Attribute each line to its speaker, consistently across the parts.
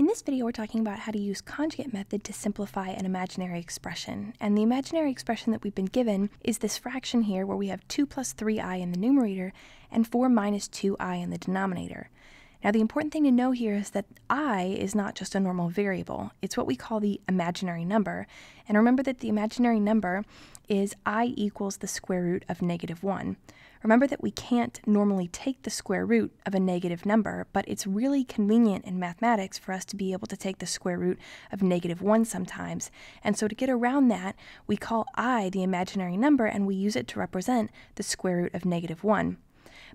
Speaker 1: In this video, we're talking about how to use conjugate method to simplify an imaginary expression. And the imaginary expression that we've been given is this fraction here where we have 2 plus 3i in the numerator and 4 minus 2i in the denominator. Now, the important thing to know here is that i is not just a normal variable. It's what we call the imaginary number. And remember that the imaginary number is i equals the square root of negative 1. Remember that we can't normally take the square root of a negative number, but it's really convenient in mathematics for us to be able to take the square root of negative 1 sometimes. And so to get around that, we call i the imaginary number and we use it to represent the square root of negative 1.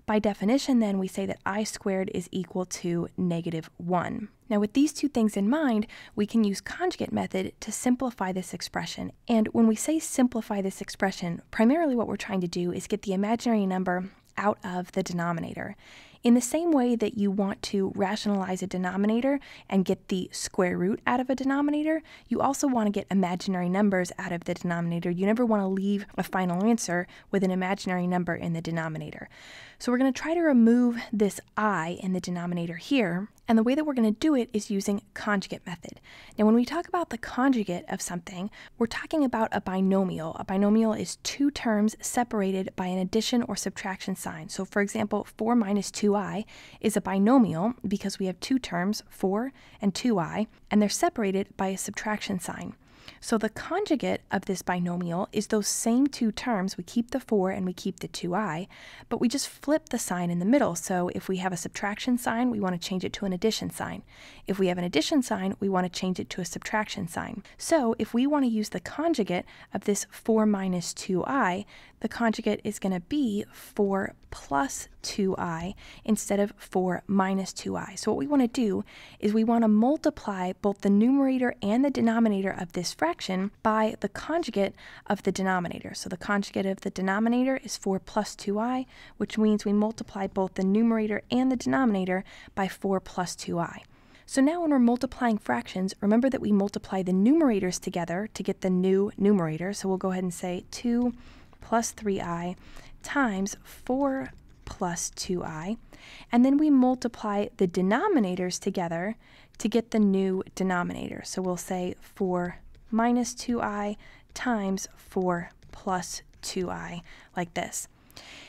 Speaker 1: By definition, then, we say that i squared is equal to negative 1. Now, with these two things in mind, we can use conjugate method to simplify this expression. And when we say simplify this expression, primarily what we're trying to do is get the imaginary number out of the denominator. In the same way that you want to rationalize a denominator and get the square root out of a denominator, you also want to get imaginary numbers out of the denominator. You never want to leave a final answer with an imaginary number in the denominator. So we're going to try to remove this i in the denominator here, and the way that we're going to do it is using conjugate method. Now when we talk about the conjugate of something, we're talking about a binomial. A binomial is two terms separated by an addition or subtraction sign. So for example, 4 minus 2i is a binomial because we have two terms, 4 and 2i, and they're separated by a subtraction sign. So the conjugate of this binomial is those same two terms. We keep the 4 and we keep the 2i, but we just flip the sign in the middle. So if we have a subtraction sign, we want to change it to an addition sign. If we have an addition sign, we want to change it to a subtraction sign. So if we want to use the conjugate of this 4 minus 2i, the conjugate is going to be 4 plus 2i instead of 4 minus 2i. So what we want to do is we want to multiply both the numerator and the denominator of this fraction by the conjugate of the denominator. So the conjugate of the denominator is 4 plus 2i, which means we multiply both the numerator and the denominator by 4 plus 2i. So now when we're multiplying fractions, remember that we multiply the numerators together to get the new numerator. So we'll go ahead and say 2 plus 3i times 4 plus 2i. And then we multiply the denominators together to get the new denominator. So we'll say 4 minus 2i times 4 plus 2i, like this.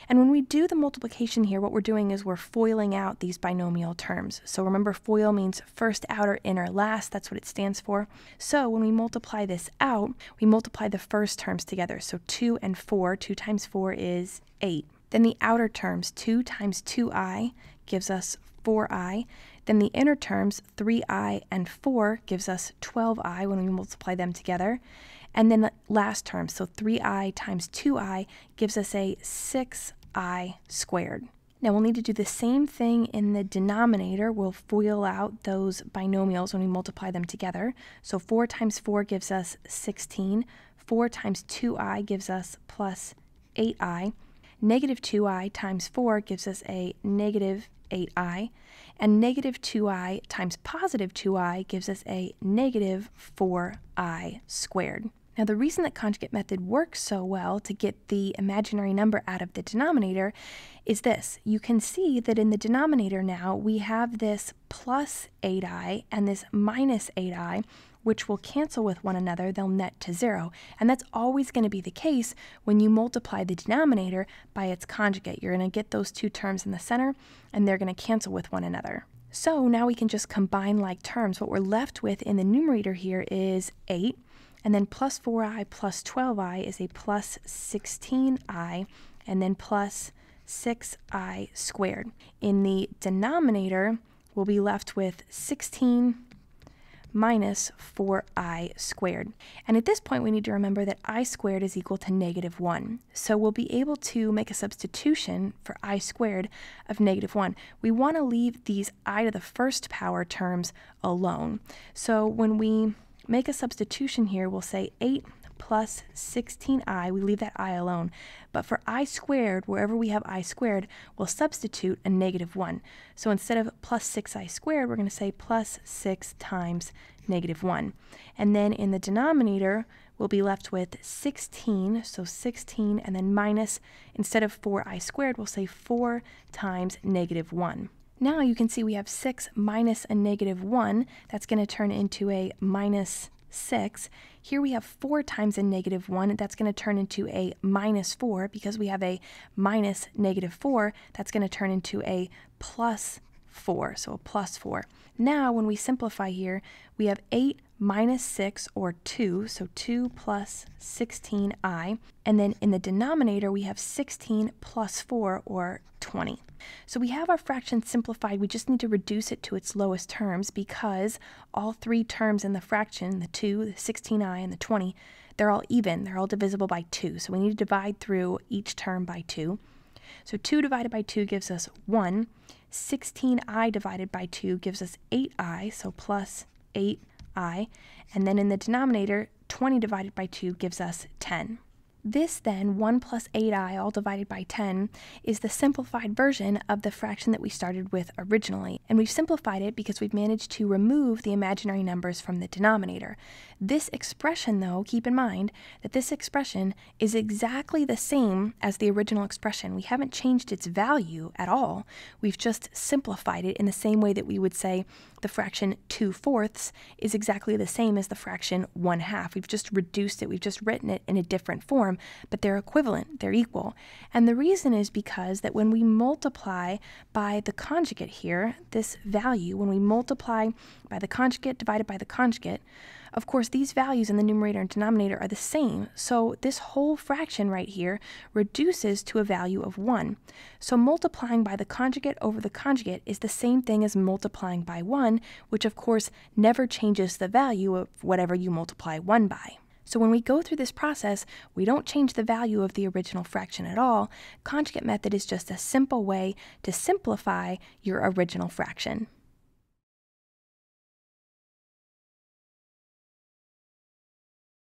Speaker 1: And when we do the multiplication here, what we're doing is we're FOILing out these binomial terms. So remember, FOIL means first, outer, inner, last. That's what it stands for. So when we multiply this out, we multiply the first terms together. So 2 and 4, 2 times 4 is 8. Then the outer terms, 2 times 2i gives us 4i. Then the inner terms, 3i and 4, gives us 12i when we multiply them together. And then the last term, so 3i times 2i gives us a 6 i squared. Now we'll need to do the same thing in the denominator. We'll FOIL out those binomials when we multiply them together. So 4 times 4 gives us 16. 4 times 2i gives us plus 8i. Negative 2i times 4 gives us a negative 8i. And negative 2i times positive 2i gives us a negative 4i squared. Now, the reason that conjugate method works so well to get the imaginary number out of the denominator is this. You can see that in the denominator now, we have this plus 8i and this minus 8i, which will cancel with one another. They'll net to zero. And that's always going to be the case when you multiply the denominator by its conjugate. You're going to get those two terms in the center, and they're going to cancel with one another. So now we can just combine like terms. What we're left with in the numerator here is 8 and then plus 4i plus 12i is a plus 16i, and then plus 6i squared. In the denominator, we'll be left with 16 minus 4i squared. And at this point, we need to remember that i squared is equal to negative 1. So we'll be able to make a substitution for i squared of negative 1. We want to leave these i to the first power terms alone. So when we make a substitution here, we'll say 8 plus 16i, we leave that i alone. But for i squared, wherever we have i squared, we'll substitute a negative 1. So instead of plus 6i squared, we're going to say plus 6 times negative 1. And then in the denominator, we'll be left with 16, so 16, and then minus, instead of 4i squared, we'll say 4 times negative 1. Now you can see we have 6 minus a negative 1. That's going to turn into a minus 6. Here we have 4 times a negative 1. That's going to turn into a minus 4. Because we have a minus negative 4, that's going to turn into a plus 4. So a plus 4. Now when we simplify here, we have 8 minus 6 or 2, so 2 plus 16i. And then in the denominator, we have 16 plus 4 or 20. So we have our fraction simplified. We just need to reduce it to its lowest terms because all three terms in the fraction, the 2, the 16i, and the 20, they're all even. They're all divisible by 2. So we need to divide through each term by 2. So 2 divided by 2 gives us 1. 16i divided by 2 gives us 8i, so plus 8i. And then in the denominator, 20 divided by 2 gives us 10. This then, 1 plus 8i all divided by 10, is the simplified version of the fraction that we started with originally. And we've simplified it because we've managed to remove the imaginary numbers from the denominator. This expression, though, keep in mind that this expression is exactly the same as the original expression. We haven't changed its value at all. We've just simplified it in the same way that we would say the fraction 2 fourths is exactly the same as the fraction 1 half. We've just reduced it, we've just written it in a different form, but they're equivalent, they're equal. And the reason is because that when we multiply by the conjugate here, this value, when we multiply by the conjugate divided by the conjugate, of course, these values in the numerator and denominator are the same, so this whole fraction right here reduces to a value of 1. So multiplying by the conjugate over the conjugate is the same thing as multiplying by 1, which of course never changes the value of whatever you multiply 1 by. So when we go through this process, we don't change the value of the original fraction at all. Conjugate method is just a simple way to simplify your original fraction.